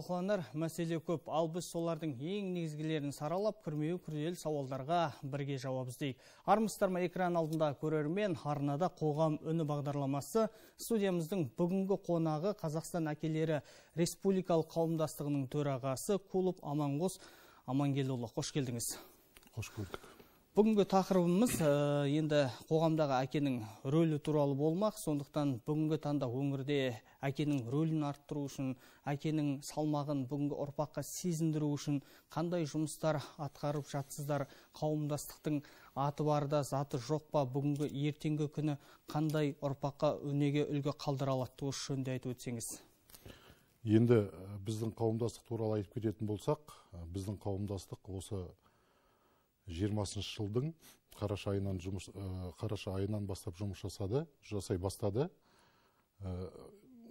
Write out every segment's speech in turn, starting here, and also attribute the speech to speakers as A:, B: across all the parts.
A: талқыланар мәселе көп. Ал біз солардың ең негізгілерін саралап күрмеуі күрделі сауалдарға бірге жауап іздейік. Армысыздар ма экран алдында көрермен арнада қоғам үні бағдарламасы. Студиямыздың бүгінгі қонағы қазақстан әкелері республикалық қауымдастығының төрағасы кулов аманғос амангелдіұлы. Қош келдіңіз.
B: Қош көрдік.
A: Бүгінгі тақырыбымыз ә, енді қоғамдағы әкенің рөлі туралы болмақ. Сондықтан бүгінгі таңда өңірде әкенің рөлін арттыру үшін әкенің салмағын бүгінгі ұрпаққа сезіндіру үшін қандай жұмыстар атқарып жатсыздар? Қауымдастықтың аты бар да заты жоқ па? Бүгінгі ертеңгі күні қандай ұрпаққа өнеге үлгі қалдыра алады? Осы жөнінде айтып өтсеңіз.
B: Енді біздің қауымдастық туралы айтып кететін болсақ біздің қауымдастық осы жиырмасыншы жылдың қараша айынан жұмыс қараша айынан бастап жұмыс жасады жасай бастады.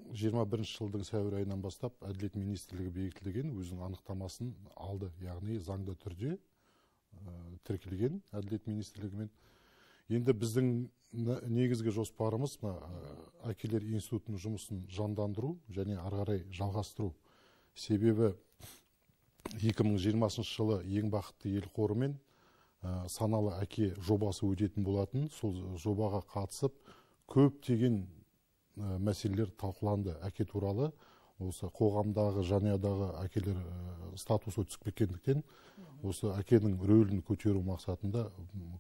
B: Жиырма бірінші жылдың сәуір айынан бастап әділет министрлігі бекітілген өзінің анықтамасын алды яғни заңды түрде тіркелген әділет министрлігімен. Енді біздің негізгі жоспарымыз мына әкелер институтының жұмысын жандандыру және ары қарай жалғастыру. Себебі 2020 жылы ең бақытты ел қорымен саналы әке жобасы өтетін болатын. Сол жобаға қатысып көптеген мәселелер талқыланды әке туралы. Осы қоғамдағы жанұядағы әкелер статусы түсіп кеткендіктен осы әкенің рөлін көтеру мақсатында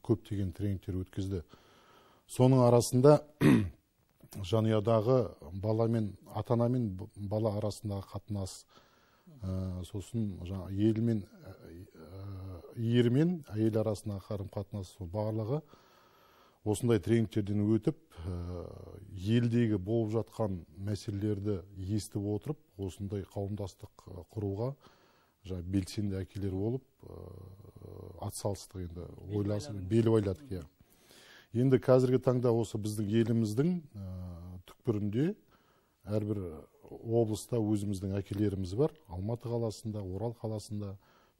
B: көптеген тренингтер өткізді. Соның арасында жанұядағы бала мен ата ана мен бала арасындағы қатынас сосын жаңа ел мен ер мен әйел арасындағы қарым қатынас барлығы осындай тренингтерден өтіп елдегі болып жатқан мәселелерді естіп отырып осындай қауымдастық құруға жаңа белсенді әкелер болып атсалыстық енді ойласып бел байладық иә. Енді қазіргі таңда осы біздің еліміздің түкпірінде әрбір облыста өзіміздің әкелеріміз бар. Алматы қаласында орал қаласында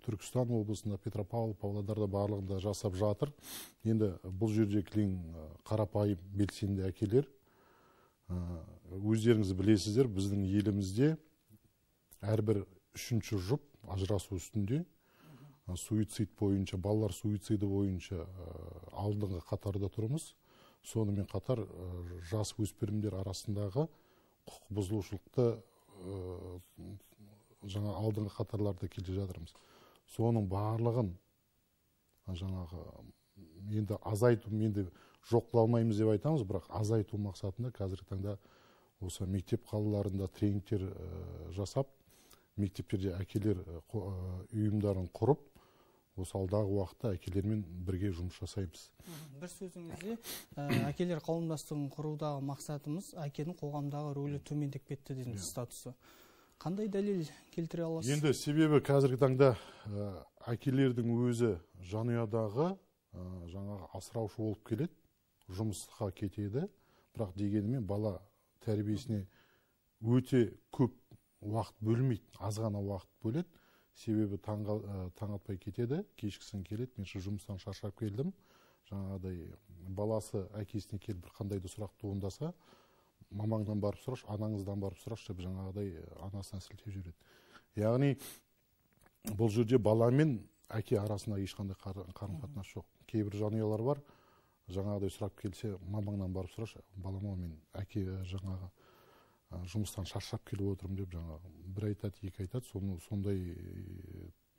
B: түркістан облысында петропавл павлодарда барлығында жасап жатыр. Енді бұл жерде кілең қарапайым белсенді әкелер өздеріңіз білесіздер біздің елімізде әрбір үшінші жұп ажырасу үстінде суицид бойынша балалар суициді бойынша алдыңғы қатарда тұрмыз. Сонымен қатар жас өспірімдер арасындағы құқық бұзушылықты жаңа алдыңғы қатарларда келе жатырмыз. Соның барлығын жаңағы енді азайту енді жоқ қыла алмаймыз деп айтамыз бірақ азайту мақсатында қазіргі таңда осы мектеп қалаларында тренингтер жасап мектептерде әкелер ұйымдарын құрып осы алдағы уақытта әкелермен бірге жұмыс жасаймыз.
A: Бір сөзіңізде әкелер қауымдастығын құрудағы мақсатымыз әкенің қоғамдағы рөлі төмендеп кетті дедіңіз статусы. Қандай дәлел келтіре аласыз?
B: Енді себебі қазіргі таңда әкелердің өзі жанұядағы жаңағы асыраушы болып келеді жұмысқа кетеді. Бірақ дегенімен бала тәрбиесіне өте көп уақыт бөлмейді аз ғана уақыт бөледі. Себебі таң, таң атпай кетеді. Кешкісін келеді. Мен жұмыстан шаршап келдім. Жаңағыдай баласы әкесіне келіп бір қандай да сұрақ туындаса мамаңнан барып сұрашы анаңыздан барып сұрашы деп жаңағыдай анасына сілтеп жібереді. Яғни бұл жерде бала мен әке арасында ешқандай қарым қатынас жоқ. Кейбір жанұялар бар. Жаңағыдай сұрап келсе мамаңнан барып сұрашы балам ау мен әке жаңағы жұмыстан шаршап келіп отырмын деп жаңағы бір айтады екі айтады. Соны сондай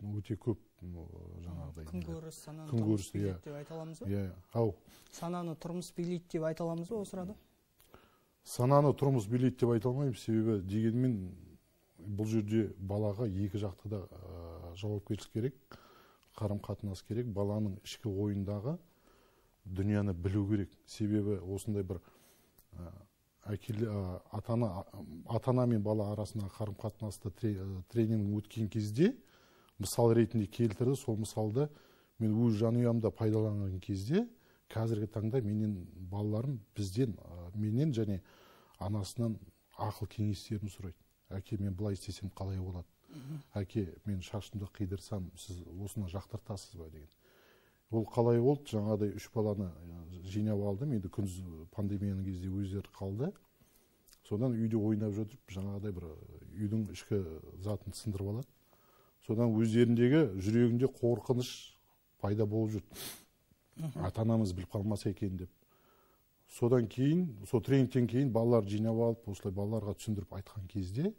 B: өте көп жаңағыдай
A: күнкөріс сананы
B: күнкөріс иә.
A: деп айта аламыз ба?
B: Иә ау.
A: Сананы тұрмыс билейді деп айта аламыз ба осы арада?
B: Сананы тұрмыс билейді деп айта алмаймыз себебі дегенмен бұл жерде балаға екі жақты да жауапкершілік керек қарым қатынас керек. Баланың ішкі ойындағы дүнияны білу керек. Себебі осындай бір ата ана ата ана мен бала арасындағы қарым қатынасты тренинг өткен кезде мысал ретінде келтірді. Сол мысалды мен өз жанұямда пайдаланған кезде қазіргі таңда менен балаларым бізден менен және анасынан ақыл кеңестерін сұрайды. Әке мен былай істесем қалай болады? Әке мен шашымды қидырсам сіз осыны жақтыртасыз ба деген. Ол қалай болды? Жаңағыдай үш баланы жинап алдым. Енді күндіз пандемияның кезде өздері қалды. Содан үйде ойнап жүріп жаңағыдай бір үйдің ішкі затын сындырып алады. Содан өздеріндегі жүрегінде қорқыныш пайда болып жүр ата анамыз біліп қалмаса екен деп. Содан кейін сол тренингтен кейін балалар жинап алып осылай балаларға түсіндіріп айтқан кезде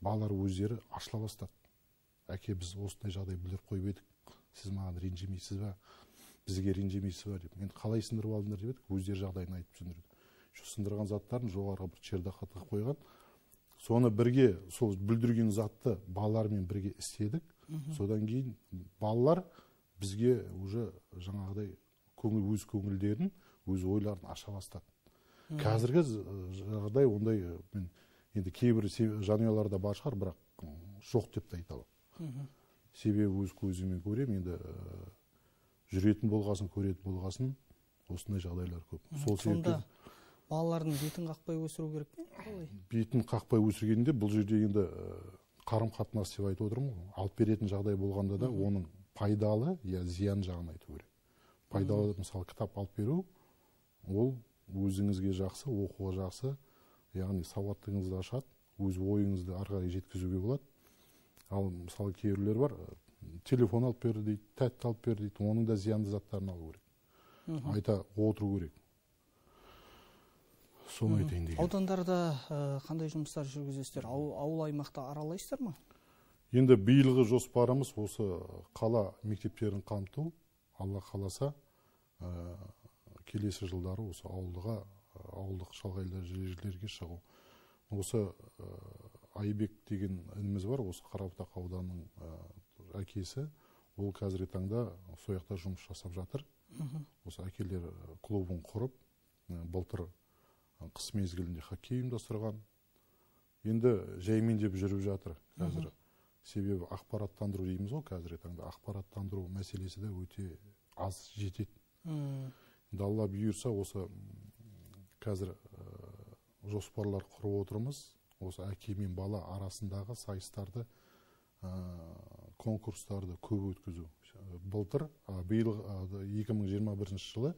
B: балалар өздері ашыла бастады. Әке біз осындай жағдай білдіріп қойып едік. Сіз маған ренжімейсіз ба? Бізге ренжімейсіз ба деп. Енді қалай сындырып алдыңдар деп едік өздері жағдайын айтып түсіндірді. Сындырған заттарын жоғарғы бір чердакқа тығып қойған. Соны бірге сол бүлдірген затты балалармен бірге істедік. Содан кейін балалар бізге уже жаңағыдай көңіл өз көңілдерін өз ойларын аша бастады. Қазіргі жағдай ондай мен енді кейбір жанұяларда бар шығар бірақ жоқ деп те айта аламын. Себебі өз көзіммен көремін енді жүретін болғасын көретін болғасын осындай жағдайлар көп.
A: Сол себептен балалардың бетін қақпай өсіру керек пе? Қалай
B: бетін қақпай өсіргенде бұл жерде енді қарым қатынас деп айтып отырмын ғой. Алып беретін жағдай болғанда да оның пайдалы я зиян жағын айту керек. Пайдалы мысалы кітап алып беру ол өзіңізге жақсы оқуға жақсы яғни сауаттылығыңызды ашады өз ойыңызды ары қарай жеткізуге болады. Ал мысалы кейбіреулер бар телефон алып бер дейді тәтті алып бер дейді оның да зиянды заттарын алу керек. Айта отыру керек. Соны айтайын деген
A: аудандарда қандай жұмыстар жүргізесіздер? Ауыл аймақта аралайсыздар ма?
B: Енді биылғы жоспарымыз осы қала мектептерін қамту алла қаласа келесі жылдары осы ауылға ауылдық шалғайлы жерлерге шығу. Осы айбек деген ініміз бар осы қарабұтақ ауданының әкесі ол қазіргі таңда сол жақта жұмыс жасап жатыр. Осы әкелер клубын құрып былтыр қыс мезгілінде хоккей ұйымдастырған. Енді жаймен деп жүріп жатыр қазір. Себебі ақпараттандыру дейміз ғой қазіргі таңда. Ақпараттандыру мәселесі де өте аз жетеді. Енді алла бұйырса осы қазір жоспарлар құрып отырмыз. Осы әке мен бала арасындағы сайыстарды конкурстарды көп өткізу. Былтыр биыл екі мың жиырма бірінші жылы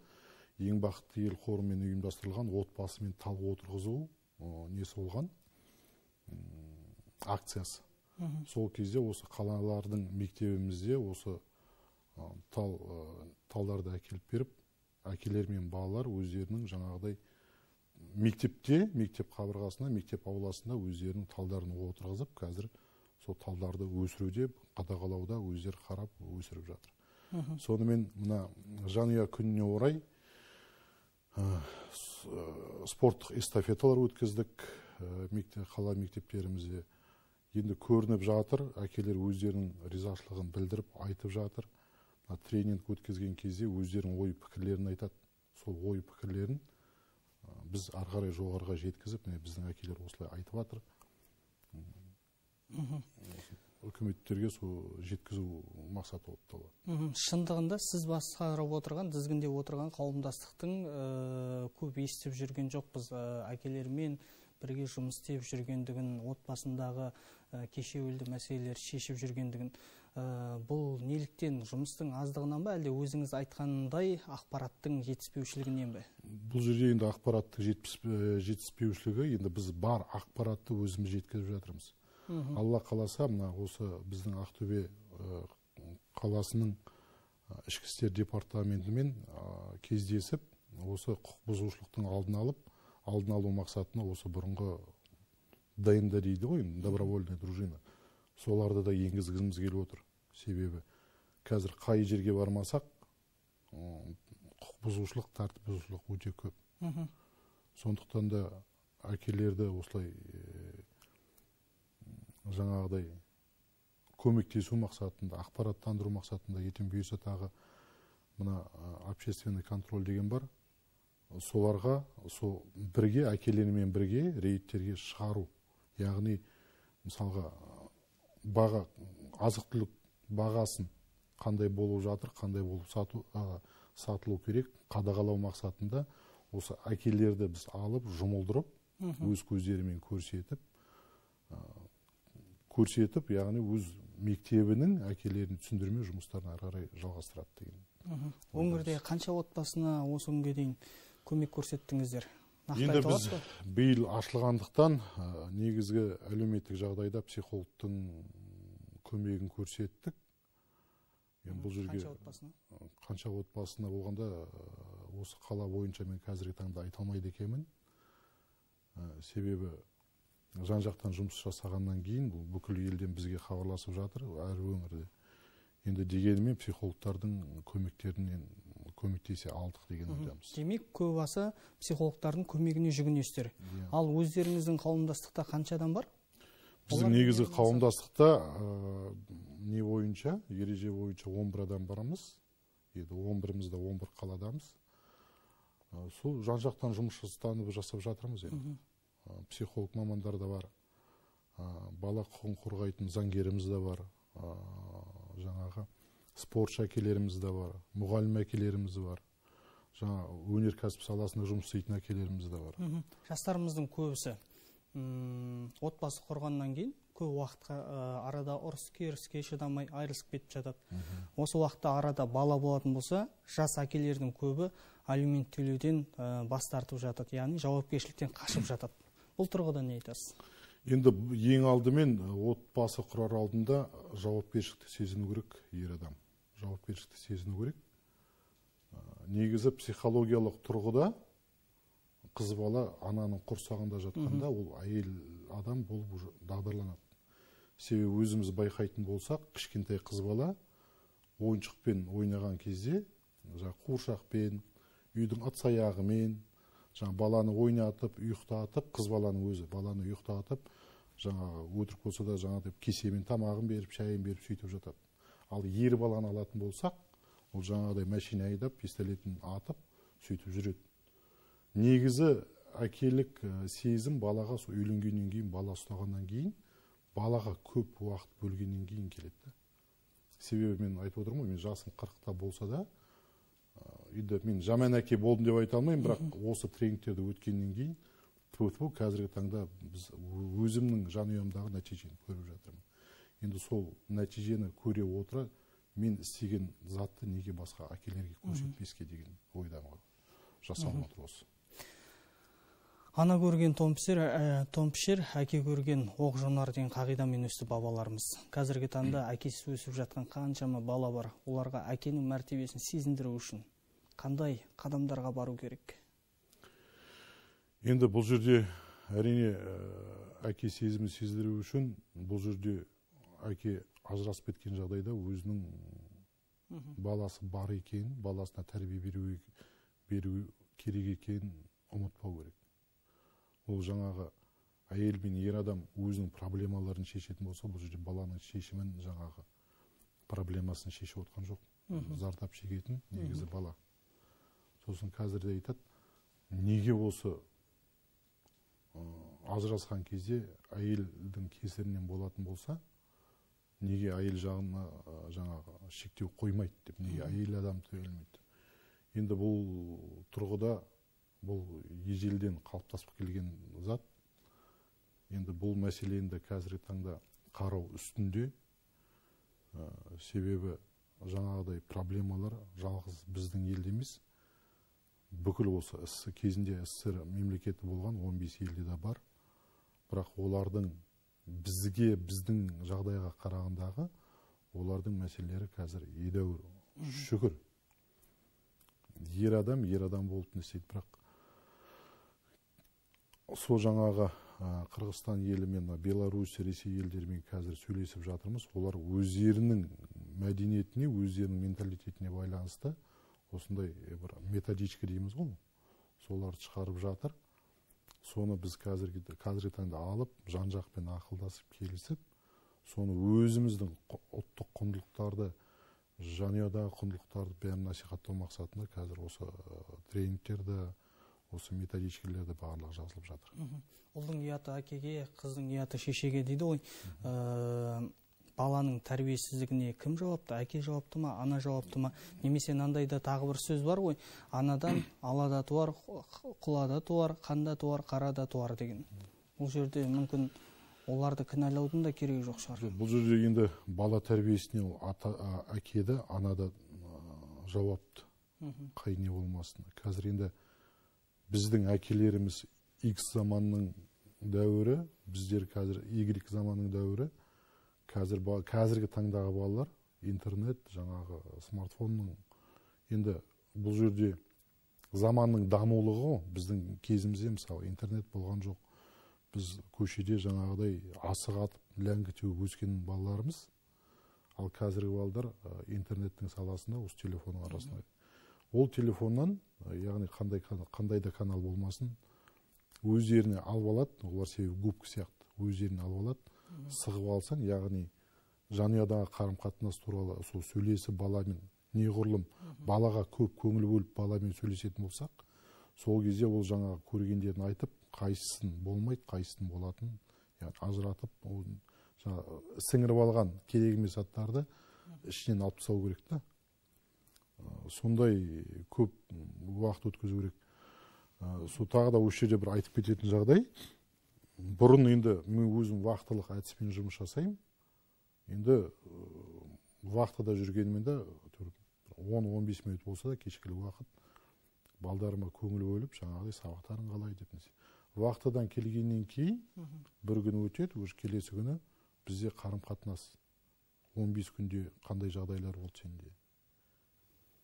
B: ең бақытты ел қорымен ұйымдастырылған отбасымен тал отырғызу несі болған? Акциясы. Сол кезде осы қалалардың мектебімізде осы тал талдарды әкеліп беріп әкелер мен балалар өздерінің жаңағыдай мектепте мектеп қабырғасында мектеп ауласында өздерінің талдарын отырғызып қазір сол талдарды өсіруде қадағалауда өздері қарап өсіріп жатыр. Сонымен мына жанұя күніне орай спорттық эстафеталар өткіздік. Қала мектептерімізде енді көрініп жатыр. Әкелер өздерінің ризашылығын білдіріп айтып жатыр. Тренинг өткізген кезде өздерінің ой пікірлерін айтады. Сол ой пікірлерін біз ары қарай жоғарыға жеткізіп міне біздің әкелер осылай айтып жатыр. Үкіметтерге сол жеткізу мақсат болып табылады
A: шындығында сіз басқарып отырған тізгіндеп отырған қауымдастықтың көп естіп жүрген жоқпыз. Әкелермен бірге жұмыс істеп жүргендігін отбасындағы кешеуілді мәселелер шешіп жүргендігін. Бұл неліктен? Жұмыстың аздығынан ба әлде өзіңіз айтқандай ақпараттың жетіспеушілігінен бе?
B: Бұл жерде енді ақпараттың жетіспеушілігі енді біз бар ақпаратты өзіміз жеткізіп жатырмыз. Алла қаласа мына осы біздің ақтөбе қаласының ішкі істер департаментімен кездесіп осы құқық бұзушылықтың алдын алып алдын алу мақсатына осы бұрынғы днд дейді ғой добровольная дружина. Соларды да енгізгіміз келіп отыр. Себебі қазір қай жерге бармасақ құқық бұзушылық тәртіп бұзушылық өте көп. Сондықтан да әкелерді осылай жаңағыдай көмектесу мақсатында ақпараттандыру мақсатында ертең бұйырса тағы мына общественный контроль деген бар. Соларға сол бірге әкелермен бірге рейдтерге шығару яғни мысалға баға азық түлік бағасын қандай болып жатыр қандай болып сату сатылу керек қадағалау мақсатында осы әкелерді біз алып жұмылдырып өз көздерімен көрсетіп көрсетіп яғни өз мектебінің әкелерін түсіндірме жұмыстарын ары қарай жалғастырады деген.
A: Өңірде қанша отбасына осы күнге дейін көмек көрсеттіңіздер?
B: Енді біз биыл ашылғандықтан ә, негізгі әлеуметтік жағдайда психологтың көмегін көрсеттік. Енді бұл жерге
A: қанша отбасына?
B: қанша отбасына болғанда осы қала бойынша мен қазіргі таңда айта алмайды екенмін. Ә, себебі жан жақтан жұмыс жасағаннан кейін бұл бүкіл елден бізге хабарласып жатыр әр өңірде. Енді дегенмен психологтардың көмектерінен көмектесе алдық деген ойдамыз.
A: Демек көбасы психологтардың көмегіне жүгінесіздер.
B: Иә.
A: ал өздеріңіздің қауымдастықта қанша адам бар?
B: Біздің негізгі
A: не
B: қауымдастықта ә, не бойынша ереже бойынша 11 адам барамыз. Енді 11-іміз де 11 қаладамыз. Ә, сол жан жақтан жұмыс жасап жатырмыз енді. Психолог мамандар да бар. Ә, бала құқығын қорғайтын заңгеріміз де бар. Ә, жаңағы спортшы әкелеріміз де бар мұғалім әкелеріміз бар. Жаңа өнеркәсіп саласында жұмыс істейтін әкелеріміз де бар.
A: Жастарымыздың көбісі отбасы құрғаннан кейін көп уақытқа ә, арада ұрыс керіске шыдамай айырылысып кетіп жатады. Осы уақытта арада бала болатын болса жас әкелердің көбі алимент төлеуден ә, бас тартып жатады. Яғни жауапкершіліктен қашып жатады. Бұл тұрғыда не айтасыз?
B: Енді ең алдымен отбасы құрар алдында жауапкершілікті сезіну керек ер адам. Жауапкершілікті сезіну керек. Негізі психологиялық тұрғыда қыз бала ананың құрсағында жатқанда ол әйел адам болып уже дағдарланады себебі өзіміз байқайтын болсақ кішкентай қыз бала ойыншықпен ойнаған кезде жаңағы қуыршақпен үйдің ыдыс аяғымен жаңағы баланы ойнатып ұйықтатып қыз баланың өзі баланы ұйықтатып жаңағы өтірік болса да жаңағыдай кесемен тамағын беріп шайын беріп сөйтіп жатады. Ал ер баланы алатын болсақ ол жаңағыдай машина айдап пистолетін атып сөйтіп жүреді. Негізі әкелік сезім балаға сол үйленгеннен кейін бала ұстағаннан кейін балаға көп уақыт бөлгеннен кейін келеді да. Себебі мен айтып отырмын ғой мен жасым қырықта болса да ә, енді мен жаман әке болдым деп айта алмаймын бірақ осы тренингтерді өткеннен кейін тьфу тьфу қазіргі таңда біз өз- өзімнің жанұямдағы нәтижені көріп жатырмын. Енді сол нәтижені көре отыра мен істеген затты неге басқа әкелерге көрсетпеске деген ойдамын ғой. Жасалып отыр осы
A: ана көрген тон пішер ә, тон пішер әке көрген оқ жонар деген қағидамен өсті бабаларымыз. Қазіргі таңда әкесіз өсіп жатқан қаншама бала бар. Оларға әкенің мәртебесін сезіндіру үшін қандай қадамдарға бару керек?
B: Енді бұл жерде әрине ә, әке сезімін сездіру үшін бұл жерде әке ажырасып кеткен жағдайда өзінің баласы бар екенін баласына тәрбие беру, беру керек екенін ұмытпау керек. Ол жаңағы әйел мен ер адам өзінің проблемаларын шешетін болса бұл жерде баланың шешімін жаңағы проблемасын шешіп отқан жоқ. Зардап шегетін негізі бала. Сосын қазір де айтады. Неге осы ажырасқан кезде әйелдің кесірінен болатын болса неге әйел жағына жаңағы шектеу қоймайды деп неге әйел адам төлемейді деп. Енді бұл тұрғыда бұл ежелден қалыптасып келген зат. Енді бұл мәселені де қазіргі таңда қарау үстінде Ә, себебі жаңағыдай проблемалар жалғыз біздің елде емес. Бүкіл осы кезінде СССР мемлекеті болған 15 елде де бар. Бірақ олардың бізге біздің жағдайға қарағандағы олардың мәселелері қазір едәуір шүкір. Ер адам ер адам болып не істейді бірақ сол жаңағы қырғызстан елі мен беларусь ресей елдерімен қазір сөйлесіп жатырмыз. Олар өздерінің мәдениетіне өздерінің менталитетіне байланысты осындай е, бір методичка дейміз ғой соларды шығарып жатыр. Соны біз қазіргі қазіргі таңда алып жан жақпен ақылдасып келісіп соны өзіміздің ұлттық құндылықтарды жанұядағы құндылықтарды бәрін насихаттау мақсатында қазір осы ә, тренингтерді осы методичкалерді барлығы жазылып жатыр.
A: Ұлдың ұяты әкеге қыздың ұяты шешеге дейді ғой. Баланың тәрбиесіздігіне кім жауапты әке жауапты ма ана жауапты ма? Немесе мынандай да тағы бір сөз бар ғой анадан ала да туар құла да туар қан да туар қара да туар деген. Бұл жерде мүмкін оларды кінәлаудың да керегі жоқ шығар.
B: Бұл жерде енді бала тәрбиесіне ата әке де ана да жауапты. Қай не болмасын. Қазір енді біздің әкелеріміз x заманның дәуірі біздер қазір y заманның дәуірі. Қазір қазіргі таңдағы балалар интернет жаңағы смартфонның. Енді бұл жерде заманның дамулығы ғой біздің кезімізде мысалы интернет болған жоқ. Біз көшеде жаңағыдай асық атып ләңгі теуіп өскен балаларымыз. Ал қазіргі балдар интернеттің саласында осы телефонның арасында. Ол телефоннан яғни қандай қандай да канал болмасын өздеріне алып алады. Олар себебі губка сияқты. Өздеріне алып алады. Сығып алсаң яғни жанұядағы қарым қатынас туралы сол сөйлесіп баламен неғұрлым балаға көп көңіл бөліп баламен сөйлесетін болсақ сол кезде ол жаңағы көргендерін айтып қайсысын болмайды қайсысын болатынын яғни ажыратып жаңағы сіңіріп алған керек емес заттарды ішінен алып тастау керек та. Сондай көп уақыт өткізу керек. Сол тағы да осы жерде бір айтып кететін жағдай. Бұрын енді мен өзім вахталық әдіспен жұмыс жасаймын. Енді вахтада жүргенімен де он он бес минут болса да кешкілік уақыт балдарыма көңіл бөліп жаңағыдай сабақтарың қалай деп вахтадан келгеннен кейін бір күн өтеді уже келесі күні бізде қарым қатынас он бес күнде қандай жағдайлар болды сенде?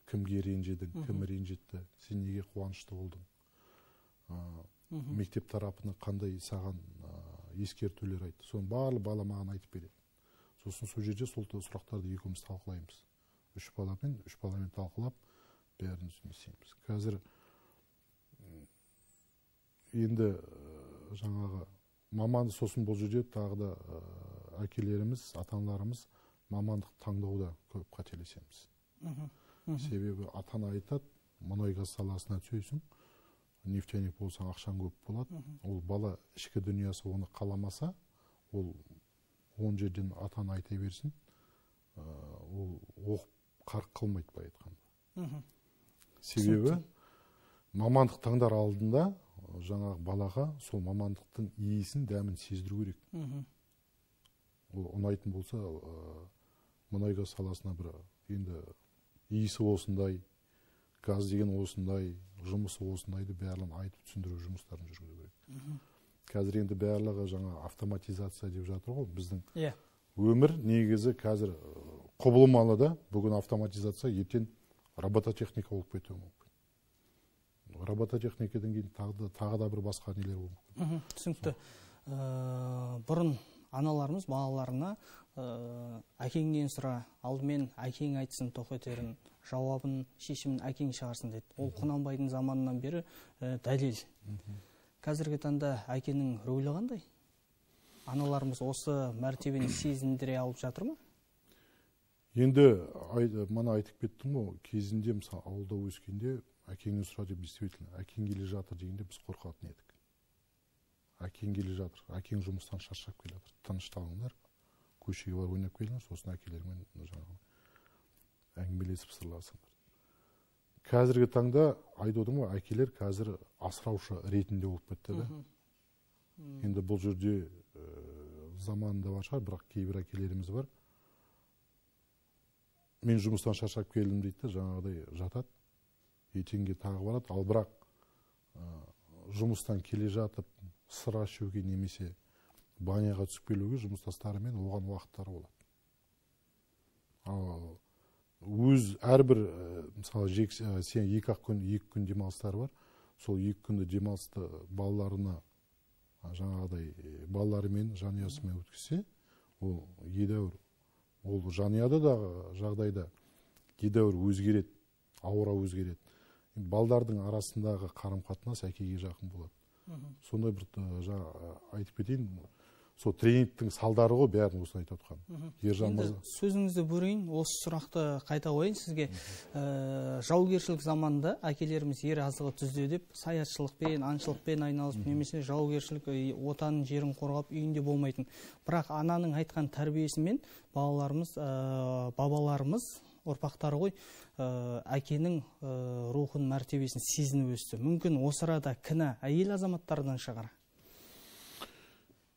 B: Кімге ренжідің кім ренжітті? Сен неге қуанышты болдың? Мектеп тарапынан қандай саған ескертулер айтты. Соның барлық бала маған айтып береді. Сосын сол жерде сол сұрақтарды екеуміз талқылаймыз. Үш баламен үш баламен талқылап бәрін істейміз қазір енді жаңағы маман сосын бұл жерде тағы да әкелеріміз ата аналарымыз мамандық таңдауда көп қателесеміз. Себебі ата ана айтады мұнай газ саласына түсесің нефтяник болсаң ақшаң көп болады. Ол бала ішкі дүниесі оны қаламаса ол он жерден ата ана айта берсін ол оқып қарық қылмайды былай айтқанда. Себебі мамандық таңдар алдында жаңағы балаға сол мамандықтың иісін дәмін сездіру керек. Ол ұнайтын болса мұнай газ саласына бір енді иісі осындай газ деген осындай жұмысы осындайды бәрін айтып түсіндіру жұмыстарын жүргізу керек. Қазір енді барлығы жаңа автоматизация деп жатыр ғой біздің. Иә. Өмір негізі қазір құбылмалы да бүгін автоматизация ертең робототехника болып кетуі мүмкін. Робототехникадан кейін тағы да, тағы да бір басқа нелер болуы мүмкін.
A: Түсінікті. Бұрын аналарымыз балаларына ә, әкеңнен сұра алдымен әкең айтсын тоқетерін жауабын шешімін әкең шығарсын деді. Ол құнанбайдың заманынан бері ә, дәлел. Қазіргі таңда әкенің рөлі қандай? Аналарымыз осы мәртебені сезіндіре алып жатыр ма?
B: Енді мана айтып кеттім ғой кезінде мысалы ауылда өскенде әкеңнен сұра деп действительно әкең келе жатыр дегенде біз қорқатын едік. Әкең келе жатыр әкең жұмыстан шаршап келе жатыр. Тынышталыңдар көшеге барып ойнап келіңдер сосын әкелеріңмен жаңағы әңгімелесіп сырласыңдар. Қазіргі таңда айтып отырмын ғой әкелер қазір асыраушы ретінде болып кетті да. Енді бұл жерде ә, заманында бар шығар бірақ кейбір әкелеріміз бар. Мен жұмыстан шаршап келдім дейді да жаңағыдай жатады. Ертеңге тағы барады. Ал бірақ ә, жұмыстан келе жатып сыра ішуге немесе баняға түсіп келуге жұмыстастарымен оған уақыттары болады. Ал өз әрбір мысалы сен екі ақ күн екі күн демалыстары бар. Сол екі күнді демалысты балаларына жаңағыдай балаларымен жанұясымен өткізсе ол едәуір ол жанұяда да жағдайда едәуір өзгереді аура өзгереді. Балдардың арасындағы қарым қатынас әкеге жақын болады. Сондай бір жаңа айтып кетейін. Сол тренингтің салдары ғой бәрін осыны айтып отқан.
A: Ержан мырза. сөзіңізді бөлейін осы сұрақты қайта қояйын. Сізге ә, жаугершілік заманда әкелеріміз ер азығы түзде деп саятшылықпен аңшылықпен айналысып немесе жаугершілік отанын жерін қорғап үйінде болмайтын. Бірақ ананың айтқан тәрбиесімен балаларымыз ә, бабаларымыз ұрпақтары ғой ә, әкенің ә, рухын мәртебесін сезініп өсті. Мүмкін осы арада кінә әйел азаматтардан шығар.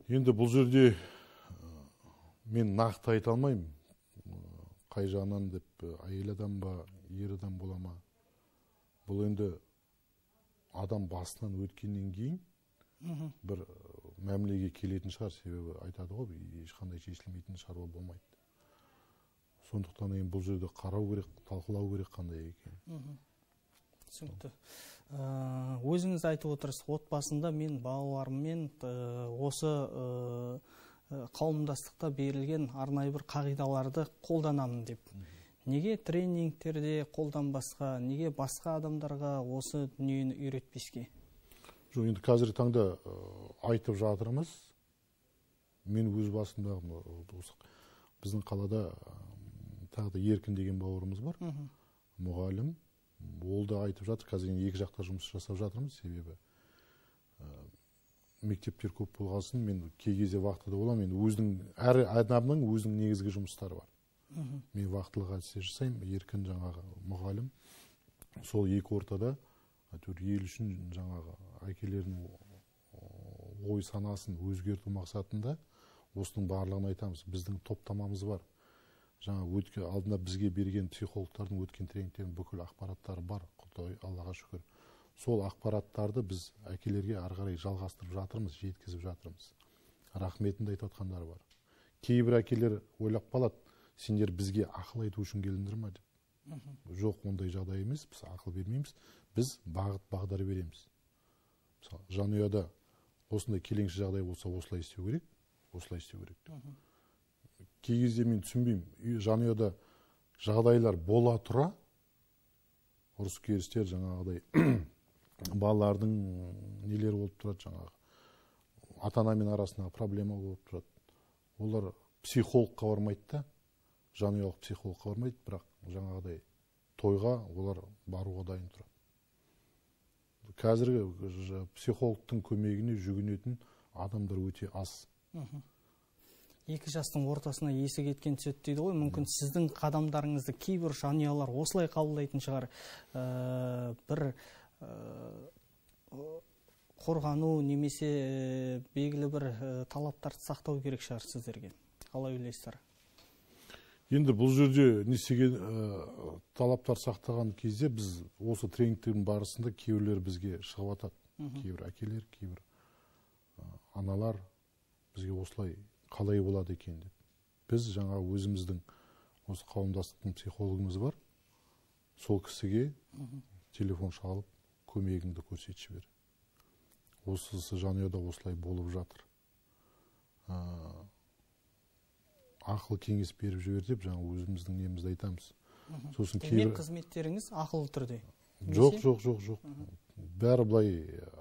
B: Енді бұл жерде мен нақты айта алмаймын. Қай жағынан деп әйел адам ба ер адам бола ма? Бұл енді адам басынан өткеннен кейін бір мәмілеге келетін шығар. Себебі айтады ғой ешқандай шешілмейтін шаруа болмайды. Сондықтан енді бұл жерде қарау керек талқылау керек қандай екенін.
A: Түсінікті. Өзіңіз айтып отырсыз отбасында мен балаларыммен осы қауымдастықта берілген арнайы бір қағидаларды қолданамын деп. Неге тренингтерде қолданбасқа неге басқа адамдарға осы дүниені үйретпеске?
B: Жоқ енді қазіргі таңда айтып жатырмыз. Мен өз басымда біздің қалада тағы да еркін деген бауырымыз бар. Мұғалім ол да айтып жатыр қазір екі жақта жұмыс жасап жатырмыз. Себебі мектептер көп болғасын мен кей кезде вахтада боламын енді өзінің әр адамның өзінің негізгі жұмыстары бар. Мен вахталық әдісте жасаймын еркін жаңағы мұғалім. Сол екі ортада әйтеуір ел үшін жаңағы әкелердің ой санасын өзгерту мақсатында осының барлығын айтамыз. Біздің топтамамыз бар. Жаңа өткен алдында бізге берген психологтардың өткен тренингтердің бүкіл ақпараттары бар құдай аллаға шүкір. Сол ақпараттарды біз әкелерге ары қарай жалғастырып жатырмыз жеткізіп жатырмыз. Рахметімді айтып жатқандары бар. Кейбір әкелер ойлап қалады сендер бізге ақыл айту үшін келдіңдер ма деп. Жоқ ондай жағдай емес біз ақыл бермейміз біз бағыт бағдар береміз. Мысалы жанұяда осындай келеңсіз жағдай болса осылай істеу керек осылай істеу керек деп. Кей кезде мен түсінбеймін. Жанұяда жағдайлар бола тұра ұрыс керістер жаңағыдай балалардың нелері болып тұрады жаңағы ата анамен арасындағы проблема болып тұрады. Олар психологқа бармайды да жанұялық психологқа бармайды бірақ жаңағыдай тойға олар баруға дайын тұрады. Қазіргі психологтың көмегіне жүгінетін адамдар өте аз.
A: Екі жастың ортасына есі кеткен түседі дейді ғой. Мүмкін сіздің қадамдарыңызды кейбір жанұялар осылай қабылдайтын шығар. Ә, бір қорғану немесе белгілі бір талаптарды сақтау керек шығар сіздерге. Қалай ойлайсыздар?
B: Енді бұл жерде не істеген талаптар сақтаған кезде біз осы тренингтердің барысында кейбіреулер бізге шығып жатады кейбір әкелер кейбір аналар бізге осылай қалай болады екен деп. Біз жаңа өзіміздің осы қауымдастықтың психологымыз бар. Сол кісіге телефон шалып көмегіңді көрсетші бер. Осысы жанұяда осылай болып жатыр. Ақыл кеңес беріп жібер деп жаңа өзіміздің немізді айтамыз.
A: Сосын кейбір қызметтеріңіз ақылы түрде.
B: Жоқ жоқ жоқ жоқ. Бәрі былай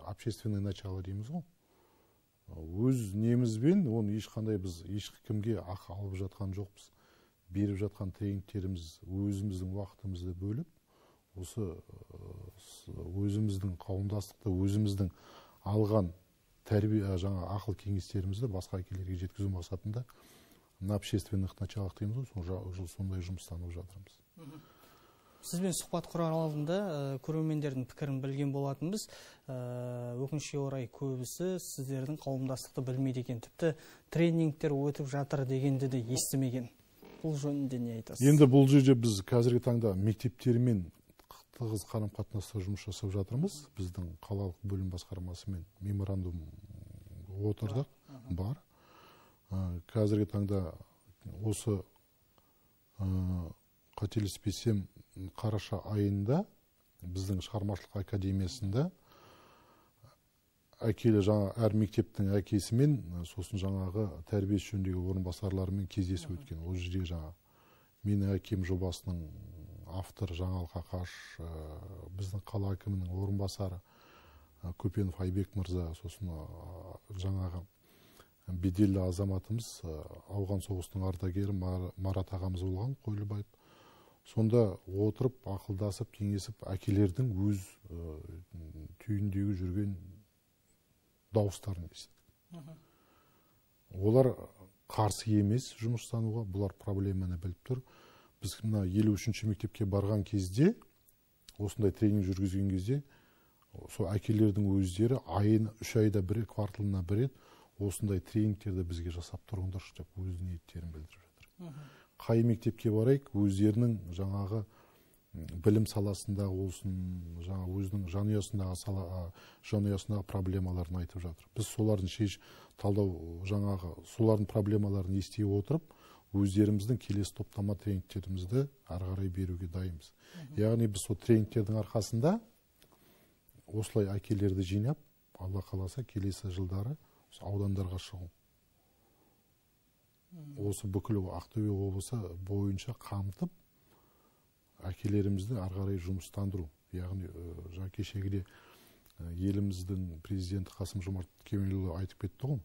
B: общественное начало дейміз ғой. Өз немізбен оны ешқандай біз ешкімге ақы алып жатқан жоқпыз. Беріп жатқан тренингтеріміз өзіміздің уақытымызды бөліп осы өзіміздің қауымдастықта өзіміздің алған тәрбие жаңа ақыл кеңестерімізді басқа әкелерге жеткізу мақсатында на общественных началах дейміз ғой сондай жұмыстанып жатырмыз.
A: Сізбен сұхбат құрар алдында көрермендердің пікірін білген болатынбыз. Өкінішке орай көбісі сіздердің қауымдастықты білмейді екен. Тіпті тренингтер өтіп жатыр дегенді де естімеген. Бұл жөнінде не айтасыз?
B: Енді бұл жерде біз қазіргі таңда мектептермен тығыз қарым қатынаста жұмыс жасап жатырмыз. Біздің қалалық бөлім басқармасымен меморандум отырдық бар. Қазіргі таңда осы қателеспесем қараша айында біздің шығармашылық академиясында әкелі жаңа әр мектептің әкесімен сосын жаңағы тәрбие жөніндегі орынбасарларымен кездесу өткен. Ол жерде жаңа менің әкем жобасының автор жаңалық ақаш біздің қала әкімінің орынбасары көпенов айбек мырза сосын жаңағы беделді азаматымыз ауған соғысының ардагері марат ағамыз болған қойлыбаев. Сонда отырып ақылдасып кеңесіп әкелердің өз түйіндегі жүрген дауыстарын естідік. Олар қарсы емес жұмыстануға бұлар проблеманы біліп тұр. Біз мына елу үшінші мектепке барған кезде осындай тренинг жүргізген кезде сол әкелердің өздері айына үш айда бір кварталына бір рет осындай тренингтерді бізге жасап тұрыңдаршы деп өз ниеттерін білдіріп жатыр. Қай мектепке барайық өздерінің жаңағы білім саласындағы болсын жаңа өзінің жанұясындағы сала жанұясындағы проблемаларын айтып жатыр біз солардың шеш талдау жаңағы солардың проблемаларын ести отырып өздеріміздің келесі топтама тренингтерімізді ары қарай беруге дайынбыз. Яғни біз сол тренингтердің арқасында осылай әкелерді жинап алла қаласа келесі жылдары осы аудандарға шығу. Осы бүкіл ақтөбе облысы бойынша қамтып әкелерімізді ары қарай жұмыстандыру яғни жаңа кешегіде еліміздің президенті қасым жомарт кемелұлы айтып кетті ғой.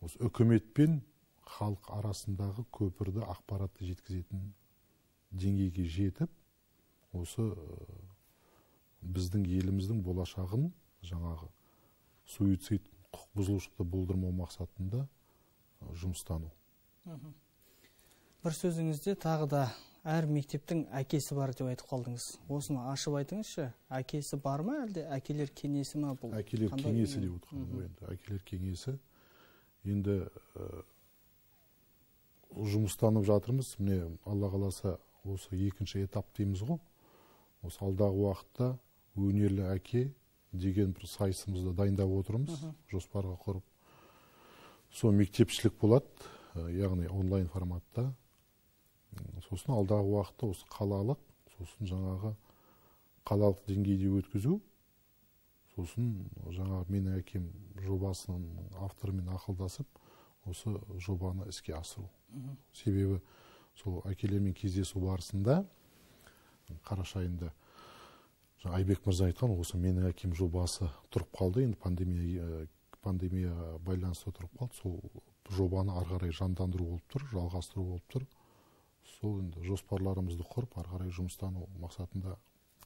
B: Осы үкімет пен халық арасындағы көпірді ақпаратты жеткізетін деңгейге жетіп осы біздің еліміздің болашағын жаңағы суицид құқық бұзушылықты болдырмау мақсатында жұмыстану.
A: Бір сөзіңізде тағы да әр мектептің әкесі бар деп айтып қалдыңыз. Осыны ашып айтыңызшы әкесі бар ма әлде? Әкелер кеңесі ма бұл?
B: Әкелер кеңесі деп отырғаным ғой енді. Әкелер кеңесі. Енді жұмыстанып жатырмыз. Міне алла қаласа осы екінші этап дейміз ғой. Осы алдағы уақытта өнерлі әке деген бір сайысымызды дайындап отырмыз жоспарға құрып. Сол мектепшілік болады. Яғни онлайн форматта. Сосын алдағы уақытта осы қалалық сосын жаңағы қалалық деңгейде өткізу. Сосын жаңағы менің әкем жобасының авторымен ақылдасып осы жобаны іске асыру. Себебі сол әкелермен кездесу барысында қараша айында жаңа айбек мырза айтқан осы менің әкем жобасы тұрып қалды. Енді пандемия пандемияға байланысты тұрып қалды. Сол жобаны ары қарай жандандыру болып тұр жалғастыру болып тұр. Сол енді жоспарларымызды құрып ары қарай жұмыстану мақсатында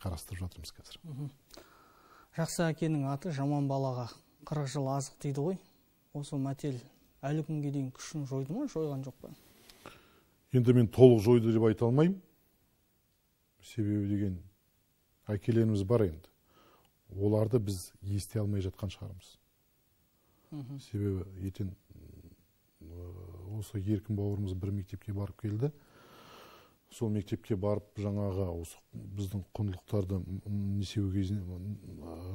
B: қарастырып жатырмыз қазір.
A: Жақсы әкенің аты жаман балаға. қырық жыл азық дейді ғой. Осы мәтел әлі күнге дейін күшін жойды ма жойған жоқ па?
B: Енді мен толық жойды деп айта алмаймын. Себебі деген әкелеріміз бар енді. Оларды біз ести алмай жатқан шығармыз. Себебі ертең осы еркін бауырымыз бір мектепке барып келді. Сол мектепке барып жаңағы осы біздің құндылықтарды несеу кезінде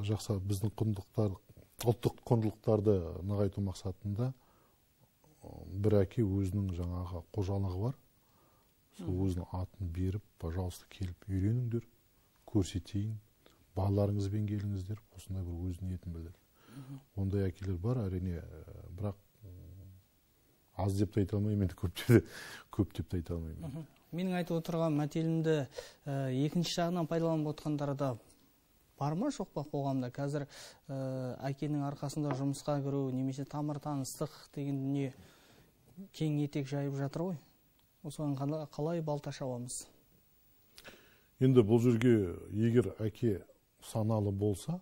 B: жақса біздің құндылықтар ұлттық құндылықтарды нығайту мақсатында бір әке өзінің жаңағы қожалығы бар. Сол өзінің атын беріп пожалуйста келіп үйреніңдер көрсетейін. Балаларыңызбен келіңіздер осындай бір өз ниетін білдірді ондай әкелер бар әрине бірақ аз деп те айта алмаймын енді көп деп көп деп те айта алмаймын.
A: Менің айтып отырған мәтелімді екінші жағынан пайдаланып отқандар да бар ма? Жоқ па қоғамда? Қазір әкенің арқасында жұмысқа кіру немесе тамыр таныстық деген дүние кең етек жайып жатыр ғой. Осыған қалай балта шабамыз
B: енді бұл жерге егер әке саналы болса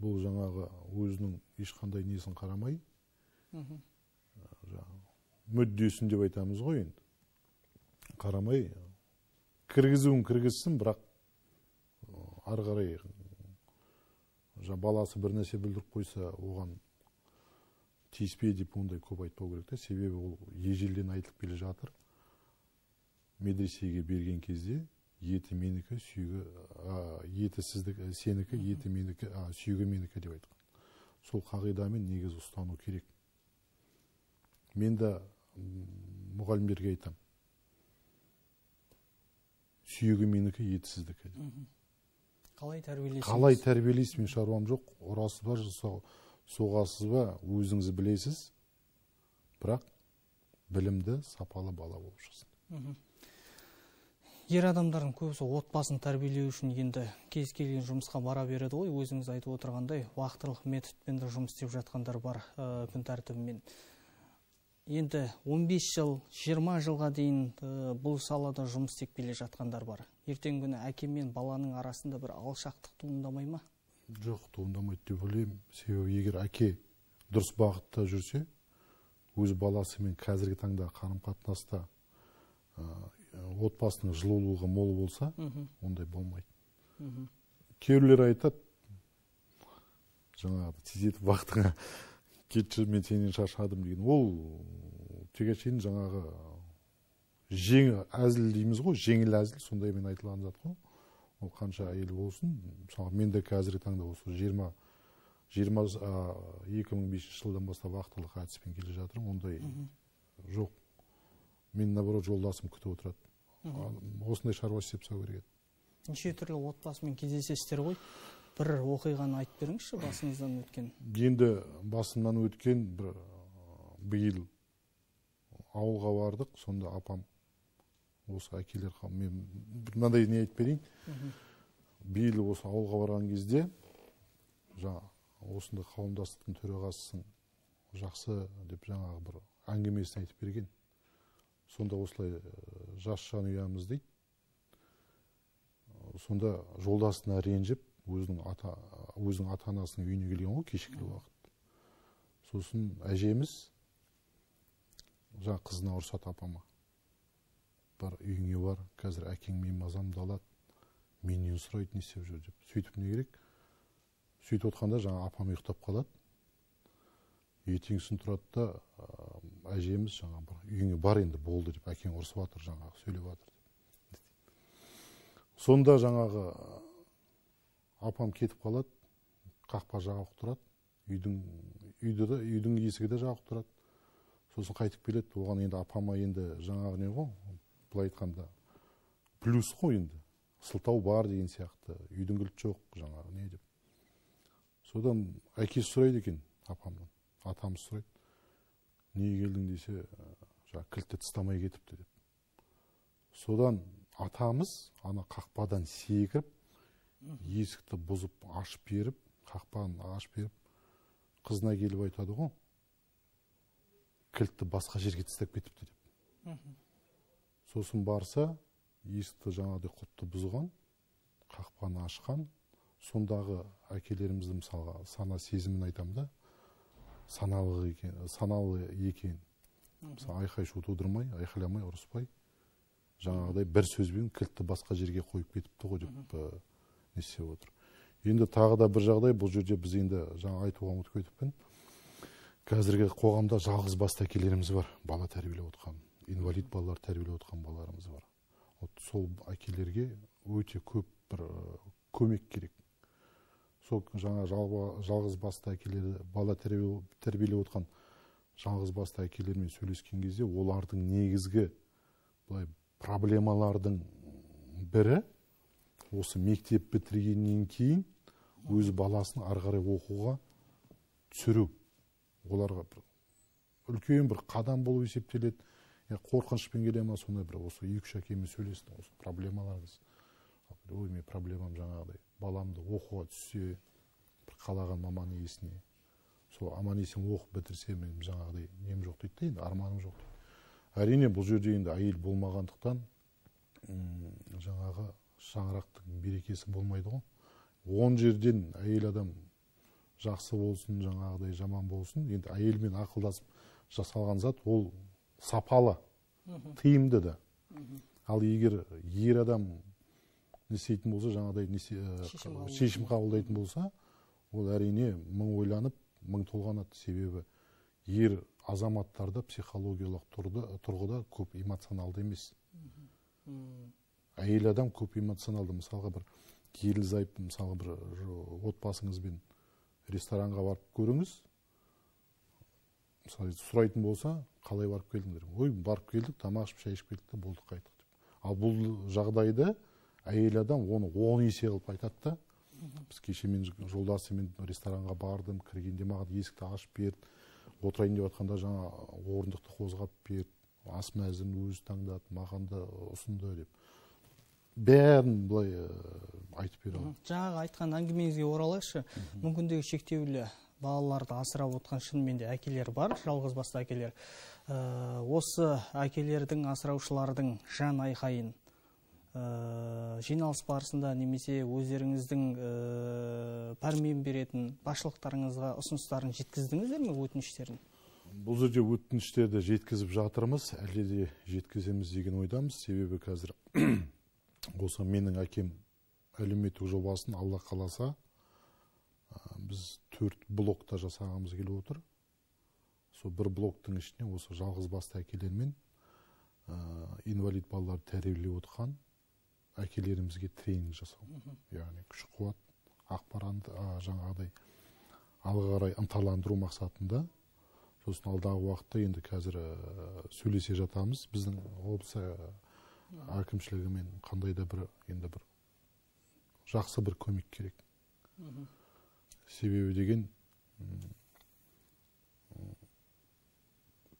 B: бұл жаңағы өзінің ешқандай несін қарамай мүддесін деп айтамыз ғой енді. Қарамай кіргізуін кіргізсін бірақ ары қарай баласы бір нәрсе білдіріп қойса оған тиіспе деп ондай көп айтпау керек та себебі ол ежелден айтылып келе жатыр. Медресеге берген кезде еті менікі сүйегі еті сіздікі сенікі еті менікі сүйегі менікі деп айтқан. Сол қағидамен негізі ұстану керек. Мен де мұғалімдерге айтамын сүйегі менікі еті сіздікі
A: қалай тәрбиелейсіз?
B: Қалай тәрбиелейсіз мен шаруам жоқ. Ұрасыз ба соғасыз ба өзіңіз білесіз. Бірақ білімді сапалы бала болып шықсын.
A: Ер адамдардың көбісі отбасын тәрбиелеу үшін енді кез келген жұмысқа бара береді ғой. Өзіңіз айтып отырғандай уақытылық методпен де жұмыс істеп жатқандар бар күн тәртібімен. Енді 15 жыл 20 жылға дейін бұл салада жұмыс істеп келе жатқандар бар. Ертеңгі күні әке мен баланың арасында бір алшақтық туындамай ма?
B: Жоқ туындамайды деп ойлаймын. Себебі егер әке дұрыс бағытта жүрсе өз баласымен қазіргі таңда қарым қатынаста отбасының жылулығы мол болса ондай болмайды. Кейбіреулер айтады жаңағы тездетіп уақытыңа кетші мен сенен шаршадым деген ол тегешейін жаңағы жеңіл әзіл дейміз ғой жеңіл әзіл сондаймен айтылған зат қой ол қанша әйел болсын мысалы мен де қазіргі таңда осы жиырма жиырма екі мың бесінші жылдан бастап вахталық әдіспен келе жатырмын ондай жоқ мен наоборот жолдасым күтіп отырады осындай шаруа істеп тастау керек еді
A: неше түрлі отбасымен кездесесіздер ғой бір оқиғаны айтып беріңізші басыңыздан өткен.
B: Енді басымнан өткен бір биыл ауылға бардық сонда апам осы әкелер мен мынандай не айтып берейін. Биыл осы ауылға барған кезде жаңа осындай қауымдастықтың төрағасысың жақсы деп жаңағы бір әңгімесін айтып берген. Сонда осылай жас жанұямыз дейді. Сонда жолдасына ренжіп өзінің ата өзінің ата анасының үйіне келген ғой кешкі уақыт. Сосын әжеміз жаңағы қызына ұрысады апама. Бар үйіңе бар қазір әкең менің мазамды алады менен сұрайды не істеп жүр деп. Сөйтіп не керек? Сөйтіп отқанда жаңағы апам ұйықтап қалады. Ертеңгісін тұрады да әжеміз жаңағы бір үйіңе бар енді болды деп әкең ұрысып жатыр жаңағы сөйлеп жатыр сонда жаңағы апам кетіп қалады қақпа жабық тұрады үйдің үйді де үйдің есігі де жабық тұрады. Сосын қайтып келеді оған енді апама енді жаңағы не ғой былай айтқанда плюс қой енді. Сылтау бар деген сияқты үйдің кілті жоқ жаңағы не деп. Содан әкесі сұрайды екен апамнан атамыз сұрайды неге келдің? десе жаңағы кілтті тастамай кетіпті деп. Содан атамыз ана қақпадан секіріп есікті бұзып ашып беріп қақпаны ашып беріп қызына келіп айтады ғой кілтті басқа жерге тастап кетіпті деп. Сосын барса есікті жаңағыдай құтты бұзған қақпаны ашқан сондағы әкелерімізді мысалға сана сезімін айтамын да саналы екен саналы екен. Мысалы айқай шу тудырмай айқайламай ұрыспай жаңағыдай бір сөзбен кілтті басқа жерге қойып кетіпті ғой деп не істеп отыр. Енді тағы да бір жағдай бұл жерде біз енді жаңа айтуға ұмытып кетіппін. Қазіргі қоғамда жалғыз басты әкелеріміз бар бала тәрбиелеп отқан инвалид балалар тәрбиелеп отқан балаларымыз бар. Вот сол әкелерге өте көп бір көмек керек. Сол жаңа жалғыз басты әкелер бала тәрбиелеп отқан жалғыз басты әкелермен сөйлескен кезде олардың негізгі былай проблемалардың бірі осы мектеп бітіргеннен кейін өз баласын ары қарай оқуға түсіру. Оларға бір үлкен бір қадам болып есептеледі. Қорқынышпен келе ма сондай бір осы екі үш әкемен сөйлестім осы проблемаларыңыз. Ой мен проблемам жаңағыдай. Баламды оқуға түссе бір қалаған маман иесіне сол аман есен оқып бітірсе мен жаңағыдай нем жоқ дейді да енді арманым жоқ дейді. Әрине бұл жерде енді әйел болмағандықтан жаңағы шаңырақтың берекесі болмайды ғой. Он жерден әйел адам жақсы болсын жаңағыдай жаман болсын енді әйелмен ақылдасып жасалған зат ол сапалы тиімді да. Ал егер ер адам не істейтін болса жаңағыдай шешім қабылдайтын болса. ол әрине мың ойланып мың толғанады. Себебі ер азаматтарда психологиялық тұрғыда көп эмоционалды емес. Әйел адам көп эмоционалды. Мысалға бір ерлі зайыпты мысалы бір отбасыңызбен ресторанға барып көріңіз. Мысалы сұрайтын болса қалай барып келдіңдер? Ой барып келдік тамақ ішіп шай ішіп келдік та болдық қайттық деп. Ал бұл жағдайды әйел адам оны он есе қылып айтады да біз кеше мен жолдасыммен ресторанға бардым кіргенде маған есікті ашып берді отырайын деп жатқанда жаңа орындықты қозғап берді ас мәзірін өзі таңдады маған да ұсынды деп. Бәрін былай айтып бере аламын
A: жаңағы айтқан әңгімеңізге оралайықшы. Мүмкіндігі шектеулі балаларды асырап отқан шынымен де әкелер бар жалғыз басты әкелер осы әкелердің асыраушылардың жан айқайын жиналыс барысында немесе өздеріңіздің пәрмен беретін басшылықтарыңызға ұсыныстарын жеткіздіңіздер ме өтініштерін?
B: Бұл жерде өтініштерді жеткізіп жатырмыз. Әлде де жеткіземіз деген ойдамыз. Себебі қазір осы менің әкем әлеуметтік жобасын алла қаласа біз төрт блокта жасағымыз келіп отыр. Сол бір блоктың ішіне осы жалғыз басты әкелермен инвалид балаларды тәрбиелеп отқан әкелерімізге тренинг жасау. Яғни күш қуат ақпарат жаңағыдай алға қарай ынталандыру мақсатында сосын алдағы уақытта енді қазір сөйлесе жатамыз. Біздің облыс әкімшілігімен қандай да бір енді бір жақсы бір көмек керек. Себебі деген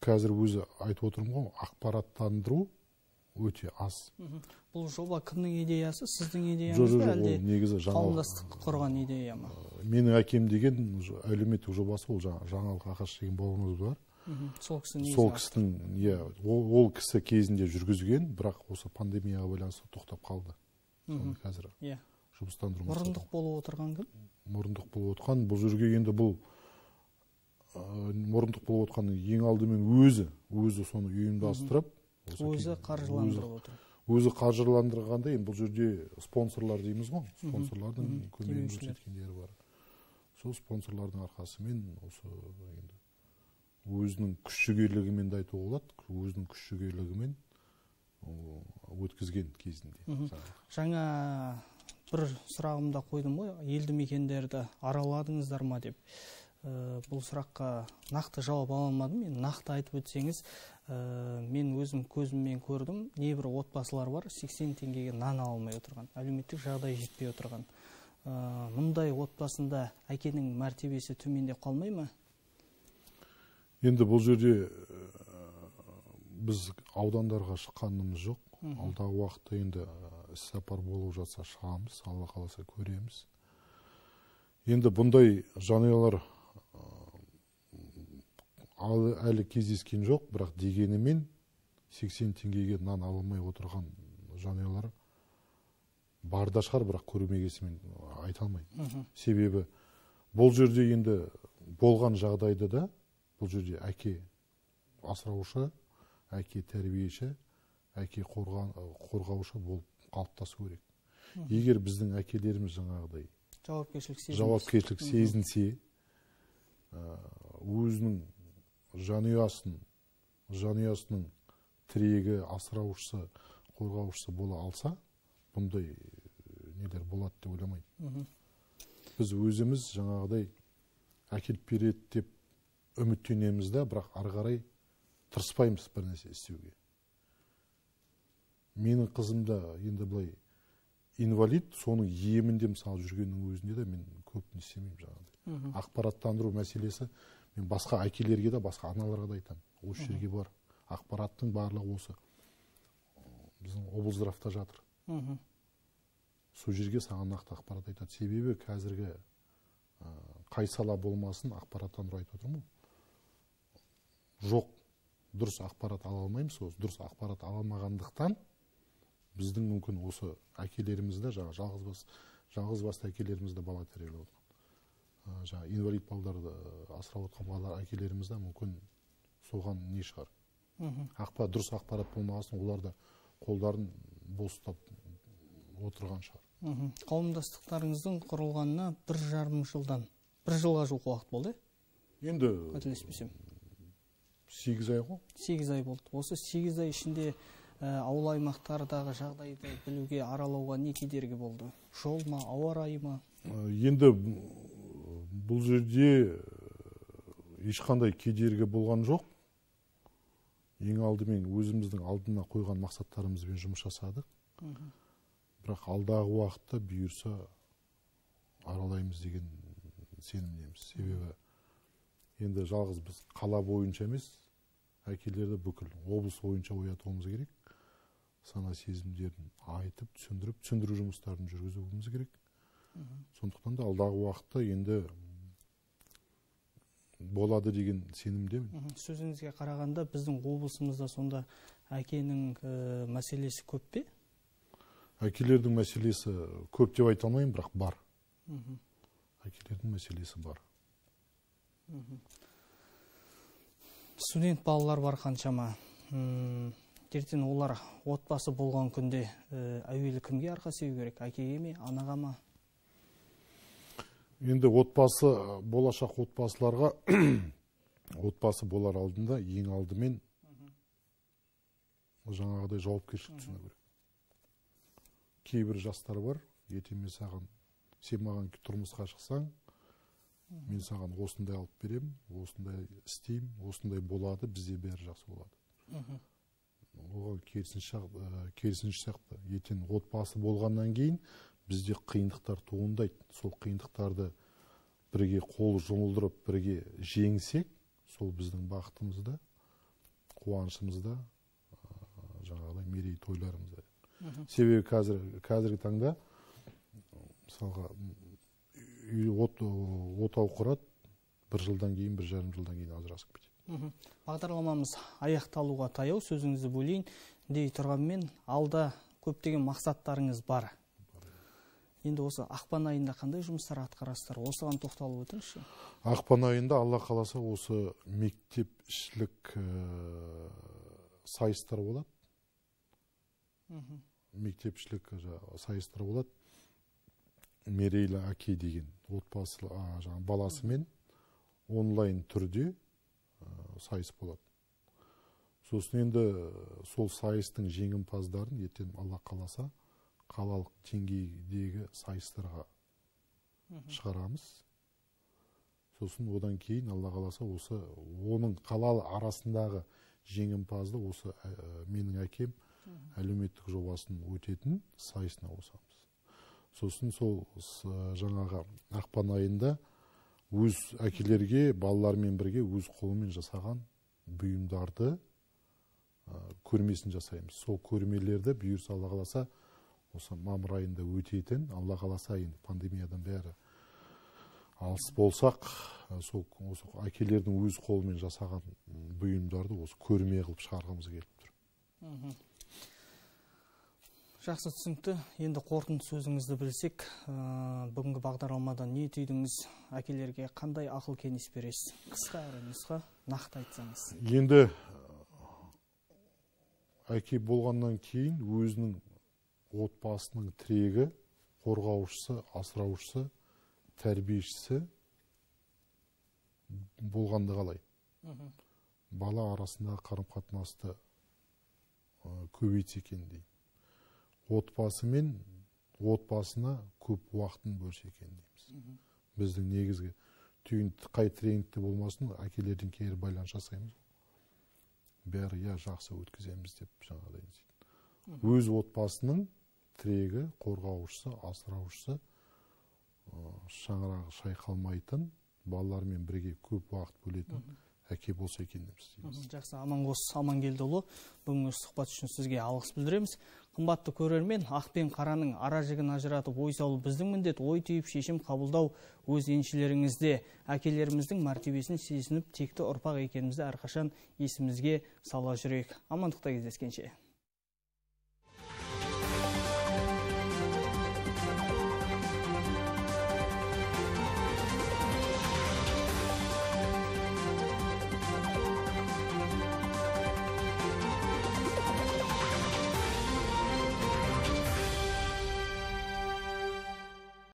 B: қазір өзі айтып отырмын ғой ақпараттандыру өте аз.
A: Бұл жоба кімнің идеясы? Сіздің идеяңыз ба әлде
B: негізі
A: қауымдастық құрған идея ма?
B: менің әкем деген әлеуметтік жобасы ол жаңалық ақаш деген бауырымыз бар.
A: Сол кісі негізі
B: сол кісінің иә ол, кісі кезінде жүргізген бірақ осы пандемияға байланысты тоқтап қалды. Соны қазір
A: иә.
B: жұмыстандыру
A: мұрындық болып отырған кім?
B: Мұрындық болып отқан бұл жерге енді бұл ә, мұрындық болып отқан ең алдымен өзі өзі соны ұйымдастырып
A: өзі қаржыландырып отыр.
B: өзі, қаржыландырғанда енді бұл жерде спонсорлар дейміз ғой. Спонсорлардың көмегін көрсеткендері бар. Сол спонсорлардың арқасымен осы енді өзінің күш жігерлігімен де айтуға болады. Өзінің күш жігерлігімен өткізген кезінде.
A: Жаңа бір сұрағымда қойдым ғой. Елді мекендерді араладыңыздар ма деп. Э, бұл сұраққа нақты жауап ала алмадым. Енді нақты айтып өтсеңіз э, мен өзім көзіммен көрдім. Небір отбасылар бар 80 теңгеге нан ала алмай отырған әлеуметтік жағдай жетпей отырған. Э, мұндай отбасында әкенің мәртебесі төмендеп қалмай ма?
B: Енді бұл жерде ә, біз аудандарға шыққанымыз жоқ. Алдағы уақытта енді іс сапар болып жатса шығамыз алла қаласа көреміз. Енді бұндай жанұялар әлі, әлі кездескен жоқ бірақ дегенімен 80 теңгеге нан ала алмай отырған жанұялар бар да шығар бірақ көрмегесімен айта алмаймын. Себебі бұл жерде енді болған жағдайда да бұл жерде әке асыраушы әке тәрбиеші әке қорған, қорғаушы болып қалыптасу керек. Егер біздің әкелеріміз жаңағыдай
A: жауапкершілік сезінбейсіз.
B: жауапкершілік сезінсе өзінің жанұясын жанұясының тірегі асыраушысы қорғаушысы бола алса бұндай ә, нелер болады деп ойламаймын. Біз өзіміз жаңағыдай әкеліп береді деп үміттенеміз да бірақ ары қарай тырыспаймыз бір нәрсе істеуге. Менің қызым да енді былай инвалид соның емінде мысалы жүргеннің өзінде де мен көп не істемеймін жаңағыдай. Ақпараттандыру мәселесі мен басқа әкелерге де басқа аналарға да айтамын. Осы жерге бар. Ақпараттың барлығы осы. Біздің облздравта жатыр.
A: Мгм.
B: сол жерге саған нақты ақпарат айтады. Себебі қазіргі ә, қай сала болмасын ақпараттандыру айтып отырмын ғой. Жоқ. Дұрыс ақпарат ала алмаймыз осы дұрыс ақпарат ала алмағандықтан біздің мүмкін осы әкелеріміз де жаңағы жалғыз бас жалғыз басты әкелеріміз де бала тәрбиелеп ә, жаңағы инвалид балаларды асырап отқан балалар әкелеріміз де мүмкін соған не шығар. Ақпарат дұрыс ақпарат болмаған соң олар да қолдарын бос ұстап отырған шығар.
A: Қауымдастықтарыңыздың құрылғанына бір жарым жылдан бір жылға жуық уақыт болды иә?
B: Енді
A: қателеспесем.
B: Сегіз ай ғой.
A: Сегіз ай болды. Осы сегіз ай ішінде ә, ауыл аймақтардағы жағдайды білуге аралауға не кедергі болды? Жол ма ауа райы ма?
B: Ә, енді бұл жерде ә, ешқандай кедергі болған жоқ. Ең алдымен өзіміздің алдына қойған мақсаттарымызбен жұмыс жасадық. Бірақ алдағы уақытта бұйырса аралаймыз деген сенімдеміз. Себебі енді жалғыз біз қала бойынша емес әкелерді бүкіл облыс бойынша оятуымыз керек. Сана сезімдерін айтып түсіндіріп түсіндіру жұмыстарын жүргізуіміз керек. Сондықтан да алдағы уақытта енді болады деген сенімдемін.
A: Сөзіңізге қарағанда біздің облысымызда сонда әкенің ә, мәселесі көп пе?
B: Әкелердің мәселесі көп деп айта алмаймын бірақ бар. Әкелердің мәселесі бар.
A: Студент балалар бар қаншама. Ертең олар отбасы болған күнде ә, әуелі кімге арқа сүйеу керек? Әкеге ме анаға ма?
B: Енді отбасы болашақ отбасыларға отбасы болар алдында ең алдымен жаңағыдай жауапкершілік түсіну керек. Кейбір жастар бар ертең мен саған сен маған тұрмысқа шықсаң мен саған осындай алып беремін осындай істеймін осындай болады бізде бәрі жақсы болады. Оған керісінше керісінше сияқты. Ертең отбасы болғаннан кейін бізде қиындықтар туындайды. Сол қиындықтарды бірге қол жұмылдырып бірге жеңсек сол біздің бақытымызда қуанышымызда жаңағыдай мерейтойларымызда себебі қазір қазіргі таңда мысалға үй от, отау құрады. Бір жылдан кейін бір жарым жылдан кейін ажырасып кетеді.
A: Бағдарламамыз аяқталуға таяу. Сөзіңізді бөлейін. Дей тұрғанмен алда көптеген мақсаттарыңыз бар. Енді осы ақпан айында қандай жұмыстар атқарасыздар? Осыған тоқталып өтіңізші.
B: Ақпан айында алла қаласа осы мектепішілік ә, сайыстар болады. Мектепішілік сайыстар болады. Мерейлі әке деген отбасы жаңағы баласымен онлайн түрде сайыс болады. Сосын енді сол сайыстың жеңімпаздарын ертең алла қаласа қалалық деңгейдегі сайыстарға шығарамыз. Сосын одан кейін алла қаласа осы оның қалалы арасындағы жеңімпазды осы менің әкем әлеуметтік жобасын өтетін сайысына қосамыз. Сосын сол жаңағы ақпан айында өз әкелерге балалармен бірге өз қолымен жасаған бұйымдарды көрмесін жасаймыз. Сол көрмелерді бұйырса алла қаласа осы мамыр айында өтетін алла қаласа енді пандемиядан бәрі алыс болсақ сол осы әкелердің өз қолымен жасаған бұйымдарды осы көрме қылып шығарғымыз келіп тұр.
A: Жақсы түсінікті. Енді қорытынды сөзіңізді білсек ә, бүгінгі бағдарламадан не түйдіңіз әкелерге қандай ақыл кеңес бересіз? Қысқа әрі нұсқа нақты айтсаңыз.
B: Енді әке болғаннан кейін өзінің отбасының тірегі қорғаушысы асыраушысы тәрбиешісі болғанды қалай? Бала арасындағы қарым қатынасты көбейтсе екен дейді отбасымен отбасына көп уақытын бөлсе екен дейміз. Біздің негізгі түйін қай тренингте болмасын әкелерден кері байланыс жасаймыз. Бәрі иә жақсы өткіземіз деп жаңағыдай өз отбасының тірегі қорғаушысы асыраушысы шаңырағы шайқалмайтын балалармен бірге көп уақыт бөлетін әке болса екен деп
A: жақсы. Аманғос амангелдіұлы бүгінгі сұхбат үшін сізге алғыс білдіреміз. Қымбатты көрермен ақ пен қараның ара жігін ажыратып ой салу біздің міндет. Ой түйіп шешім қабылдау өз еншілеріңізде. Әкелеріміздің мәртебесін сезініп текті ұрпақ екенімізді әрқашан есімізге сала жүрейік. Амандықта кездескенше.